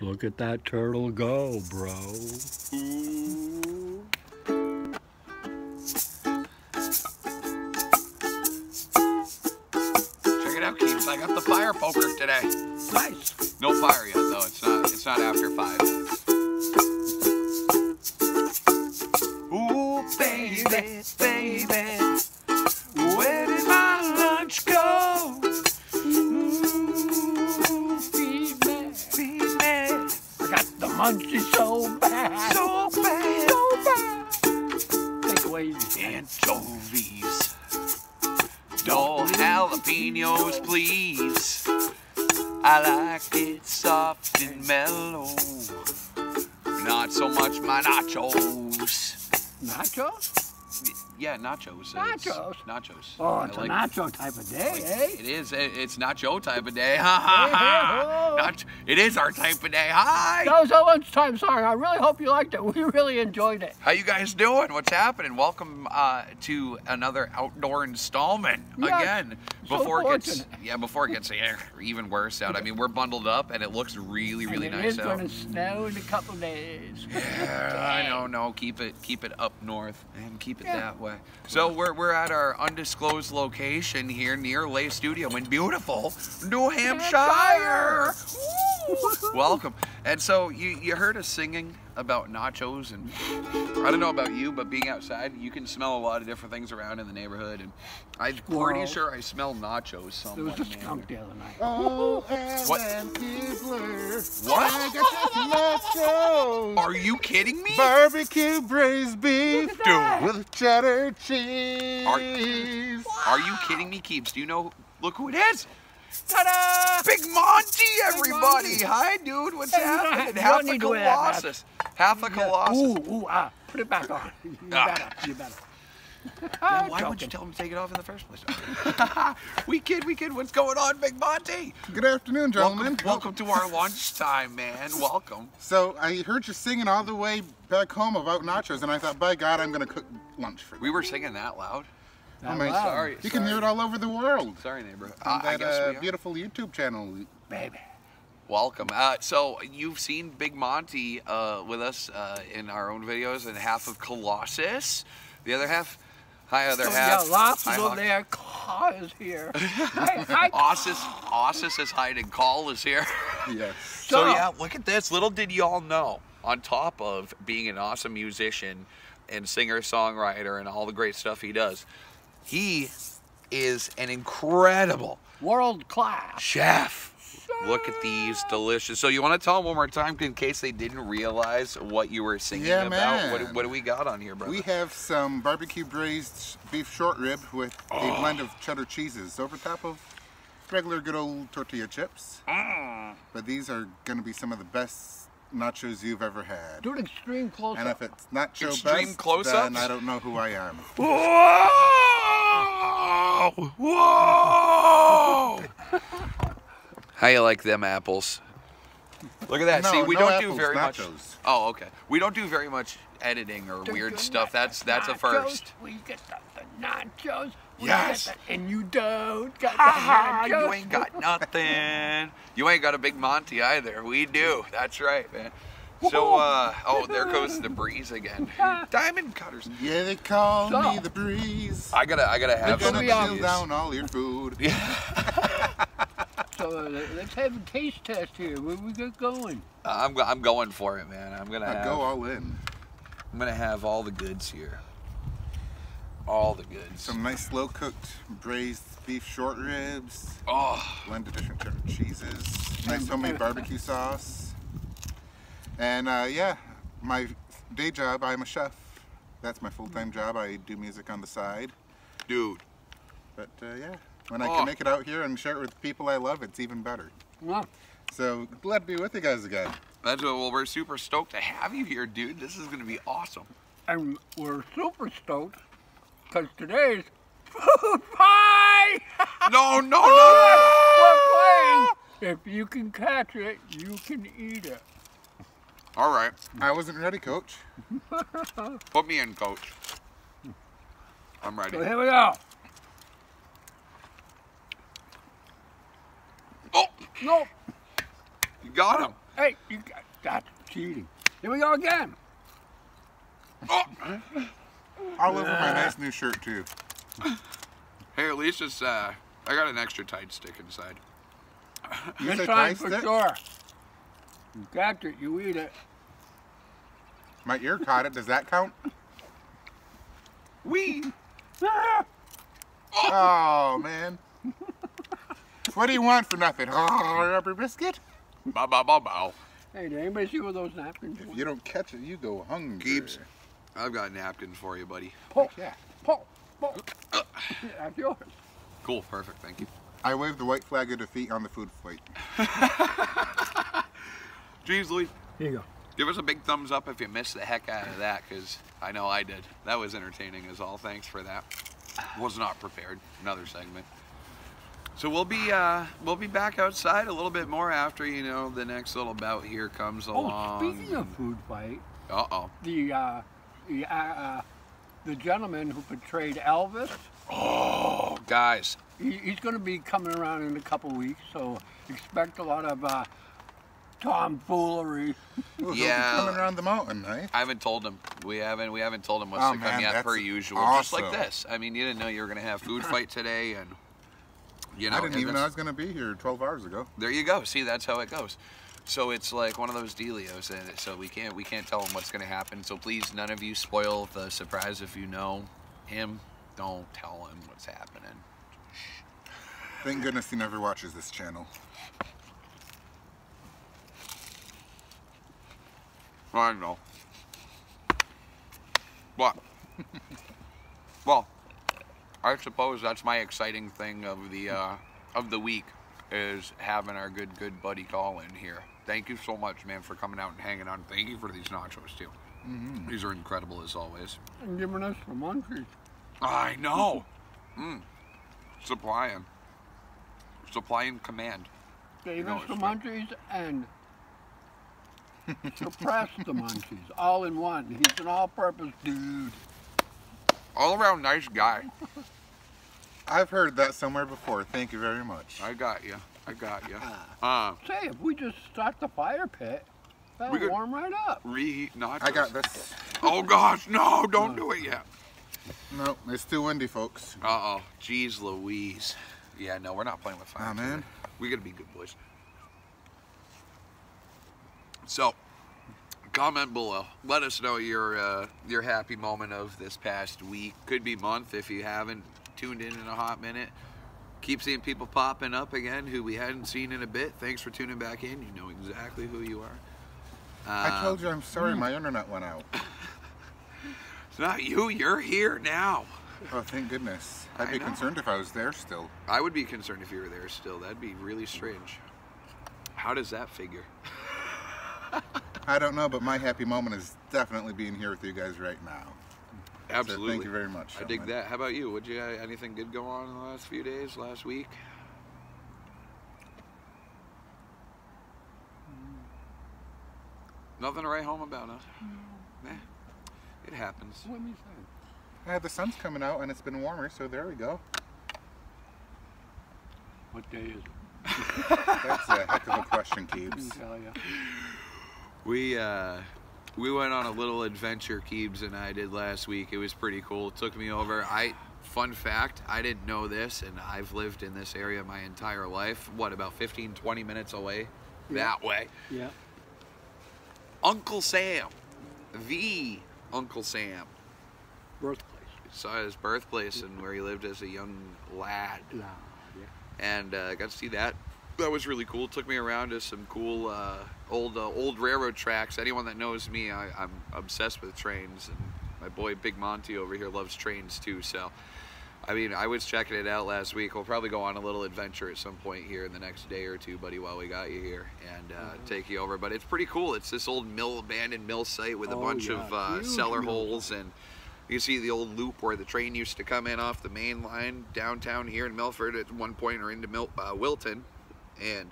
Look at that turtle go, bro. Ooh. Check it out, Keebs. I got the fire poker today. Nice. No fire yet, though. It's not. It's not after five. Ooh, baby, baby, nachos. nachos. Yeah, nachos. It's Nachos? Nachos. Oh, it's a like- nacho type of day, eh? It is. It- It's nacho type of day. Ha ha ha. It is our type of day. Hi. That was a lunchtime song. I really hope you liked it. We really enjoyed it. How you guys doing? What's happening? Welcome uh, to another outdoor installment Yeah, again. so Before it gets yeah, before it gets eh, even worse out. I mean, we're bundled up and it looks really, really and it nice is out. going to snow in a couple days. Yeah, I know, no, keep it, keep it up north and keep it Yeah. that way. So we're we're at our undisclosed location here near Lay Studio in beautiful New Hampshire. Welcome. And so you you heard us singing about nachos and I don't know about you, but being outside, you can smell a lot of different things around in the neighborhood, and I'm pretty Squirrels. sure I smell nachos somewhere. There was somewhere. a skunk the other night. Oh, What? Ellen Kibler. What? I got nachos. Are you kidding me? Barbecue braised beef Look with cheddar cheese. Are you kidding me, Keebs? Do you know? Look who it is. Ta-da! Big Monty, everybody! Monty. Hi, dude. What's Hey, happening? Half a need to wear that mask. colossus. Half a colossus. Ooh, ooh, ah. Put it back on. You Ah. better. You better. Then I'm why would you tell him to take it off in the first place? we kid, we kid. What's going on, Big Monty? Good afternoon, gentlemen. Welcome, welcome to our lunchtime, man. Welcome. So I heard you singing all the way back home about nachos, and I thought, by God, I'm going to cook lunch for you. We were singing that loud. Oh, my- Wow. Sorry. You can hear it all over the world. Sorry, neighbor. On Uh, I that guess uh, we are. beautiful YouTube channel. Baby. Welcome. Uh, so you've seen Big Monty uh, with us uh, in our own videos, and half of Colossus. The other half. Hi, other Oh, half. yeah, lots Hi, over there. Claw is here. Hi, hi, Ossis, Ossis is hiding. Call is here. Yes. So So- yeah, look at this. Little did y'all know, on top of being an awesome musician and singer-songwriter and all the great stuff he does, he is an incredible World class. chef. Look at these delicious. So you want to tell them one more time in case they didn't realize what you were singing Yeah, about? What, man. what do we got on here, brother? We have some barbecue braised beef short rib with Oh. a blend of cheddar cheeses over top of regular good old tortilla chips. Mm. But these are going to be some of the best nachos you've ever had. Do an extreme close-up. And if it's not Joe Extreme Best, close-ups? then I don't know who I am. Whoa! Whoa! How you like them apples? Look at that. No, See, we no don't do apples, very much. nachos. Oh, okay. We don't do very much editing or Do weird stuff. like That's the that's a first. We get the, the nachos. We Yes. Get the, and you don't got Ha the nachos. you ain't got nothing. you ain't got a big Monty either. We do. That's right, man. So, uh, oh, there goes the breeze again. Diamond cutters. Yeah, they call So- me the breeze. I gotta, I gotta They're have some gonna of chill these. down all your food. So uh, let's have a taste test here. Where we get going? I'm, I'm going for it, man. I'm gonna I have, go all in. I'm gonna have all the goods here. All the goods. Some nice slow cooked braised beef short ribs, Oh, blend of different cheddar cheeses, nice homemade barbecue sauce. And uh, yeah, my day job, I'm a chef. That's my full-time job. I do music on the side. dude. But uh, yeah, when I Oh. can make it out here and share it with people I love, it's even better. Well, So glad to be with you guys again. That's what, well, we're super stoked to have you here, dude. This is gonna be awesome. and we're super stoked because today's food pie. No, no, no. we're playing. If you can catch it, you can eat it. All right, I wasn't ready, coach. put me in, coach. I'm ready. So here we go. Oh, No! you got him. Hey, you got, that's cheating. Here we go again. All over my nice new shirt too. Hey, at least it's uh, I got an extra tight stick inside. You This say time for stick? sure. You got it, you eat it. My ear caught it. Does that count? We. Oh man. what do you want for nothing? Oh, rubber biscuit? Bow bow bow bow. Hey, did anybody see what those napkins If were? you don't catch it, you go hungry. Keebs. I've got napkins for you, buddy. Pull, Yeah. pull, pull. That's yours. Cool, perfect, thank you. I waved the white flag of defeat on the food fight. Jeez, Louis, Here you go. give us a big thumbs up if you missed the heck out of that, because I know I did. That was entertaining as all. Thanks for that. Was not prepared. Another segment. So we'll be uh, we'll be back outside a little bit more after you know the next little bout here comes along. Oh, along. speaking of food fight, Uh oh. the uh, the uh, uh, the gentleman who portrayed Elvis, Oh, guys. he, he's going to be coming around in a couple weeks, so expect a lot of uh, tomfoolery. Ooh, he'll be Yeah. Coming around the mountain, eh? I haven't told him. We haven't. We haven't told him what's Oh, to come yet, that's per usual. Just like this. I mean, you didn't know you were gonna have food fight today, and you know. I didn't even know I was going to be here 12 hours ago. There you go. See, that's how it goes. So it's like one of those dealios, and so we can't we can't tell him what's gonna happen. So please, none of you spoil the surprise if you know him. Don't tell him what's happening. Thank goodness he never watches this channel. I know. What? well, I suppose that's my exciting thing of the uh, of the week is having our good good buddy Colin here. Thank you so much, man, for coming out and hanging out. Thank you for these nachos too. These are incredible as always. And giving us the munchies. I know. Mm. Supplying. Supplying command. Gave No, us the munchies and suppressed the munchies all in one. He's an all-purpose dude. All around nice guy. I've heard that somewhere before. Thank you very much. I got you. I got you. Uh, Say, if we just start the fire pit, that'll We warm right up. reheat nachos. I got this. Oh gosh, no, don't do it yet. No, it's too windy, folks. Uh oh, jeez Louise. Yeah, no, we're not playing with fire. Aw, man. today. We gotta be good boys. So, comment below. Let us know your uh, your happy moment of this past week. Could be month if you haven't tuned in in a hot minute. Keep seeing people popping up again who we hadn't seen in a bit. Thanks for tuning back in. You know exactly who you are. I told you I'm sorry my internet went out. It's not you. You're here now. Oh, thank goodness. I I'd be know. concerned if I was there still. I would be concerned if you were there still. That'd be really strange. How does that figure? I don't know, but my happy moment is definitely being here with you guys right now. So Absolutely. thank you very much. I dig that. How about you? Would you uh, anything good go on in the last few days, last week? Nothing to write home about, huh? Eh, it happens. What do you think? Yeah, the sun's coming out and it's been warmer, so there we go. What day is it? That's a heck of a question, I can Keebs. We uh, we went on a little adventure Keebs and I did last week. It was pretty cool. It took me over. I fun fact, I didn't know this and I've lived in this area my entire life. What about 15 20 minutes away Yeah. that way. Yeah. Uncle Sam. The Uncle Sam. Birthplace. Saw his birthplace and where he lived as a young lad. Yeah. yeah. and uh, got to see that. That was really cool. Took me around to some cool uh, old uh, old railroad tracks. Anyone that knows me, I, I'm obsessed with trains, and my boy Big Monty over here loves trains too. So, I mean, I was checking it out last week. We'll probably go on a little adventure at some point here in the next day or two, buddy, while we got you here, and uh, take you over. But it's pretty cool. It's this old mill, abandoned mill site with a Oh, bunch yeah. of uh, cellar mill holes and. You see the old loop where the train used to come in off the main line downtown here in Milford at one point or into Mil- uh, Wilton and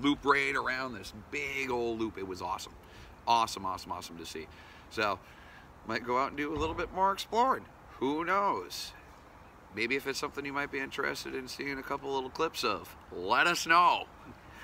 loop right around this big old loop. It was awesome. Awesome, awesome, awesome to see. So, might go out and do a little bit more exploring. Who knows? Maybe if it's something you might be interested in seeing a couple little clips of, let us know.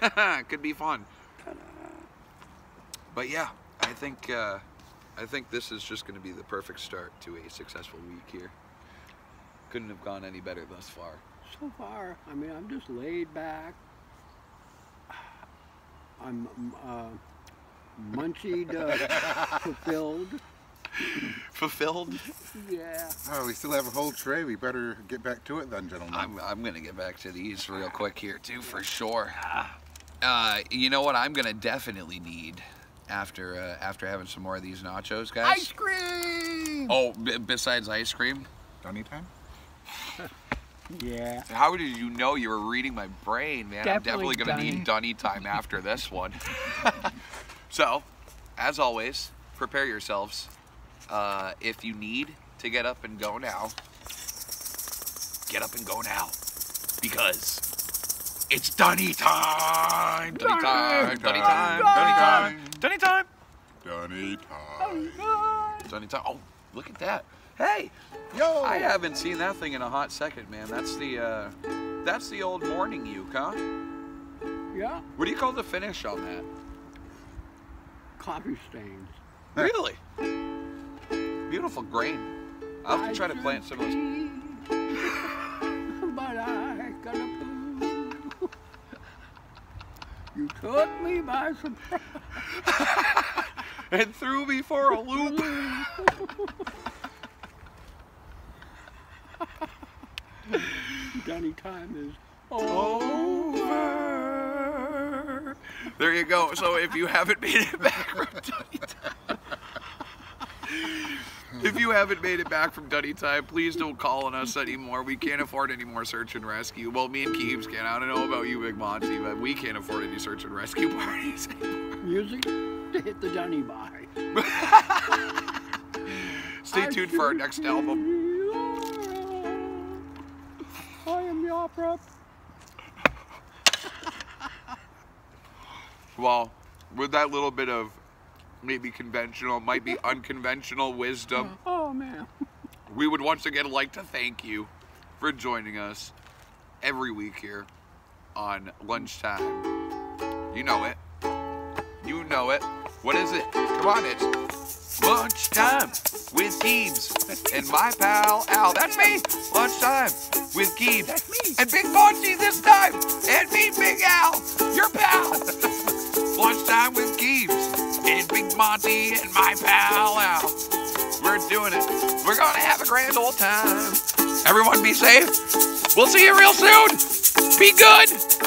Could be fun. but yeah, I think uh, I think this is just going to be the perfect start to a successful week here. Couldn't have gone any better thus far. So far, I mean, I'm just laid back. I'm uh, munchied, uh, fulfilled. Fulfilled. Yeah. Oh, we still have a whole tray. We better get back to it then, gentlemen. I'm, I'm gonna get back to these real quick here too, for sure. Uh, you know what? I'm gonna definitely need after uh, after having some more of these nachos, guys. Ice cream! Oh, b- besides ice cream, Dunny time? Yeah. how did you know you were reading my brain, man? I'm Definitely definitely gonna need Dunny time after this one. so, as always, prepare yourselves. Uh, if you need to get up and go now, get up and go now, because it's Dunny time. Dunny time. Dunny time. Dunny time. Dunny time. Dunny Oh, time. Dunny time. Oh, look at that. Hey, Yo! I haven't seen that thing in a hot second, man. That's the uh, that's the old morning uke, huh? Yeah. What do you call the finish on that? Coffee stains. Really? Beautiful grain. I'll have to try to plant some of those. but I got a poo. You took me by surprise. And threw me for a loop. Dunny time is Over. There you go. So if you haven't made it back from Dunny Time, if you haven't made it back from Dunny Time, please don't call on us anymore. We can't afford any more search and rescue. Well, me and Keebs can. I don't know about you, Big Monty, but we can't afford any search and rescue parties anymore. music to hit the Dunny by. Stay tuned for our next album. I am the opera. Well, with that little bit of maybe conventional, might be unconventional wisdom, Oh man. we would once again like to thank you for joining us every week here on lunchtime. You know it. You know it. What is it? Come on, it's lunchtime with Keebs and my pal Al. That's me. Lunchtime with Keebs. That's me. And Big Monty this time. And me, Big Al, your pal. Lunchtime with Keebs and Big Monty and my pal Al. We're doing it. We're gonna have a grand old time. Everyone be safe. We'll see you real soon. Be good.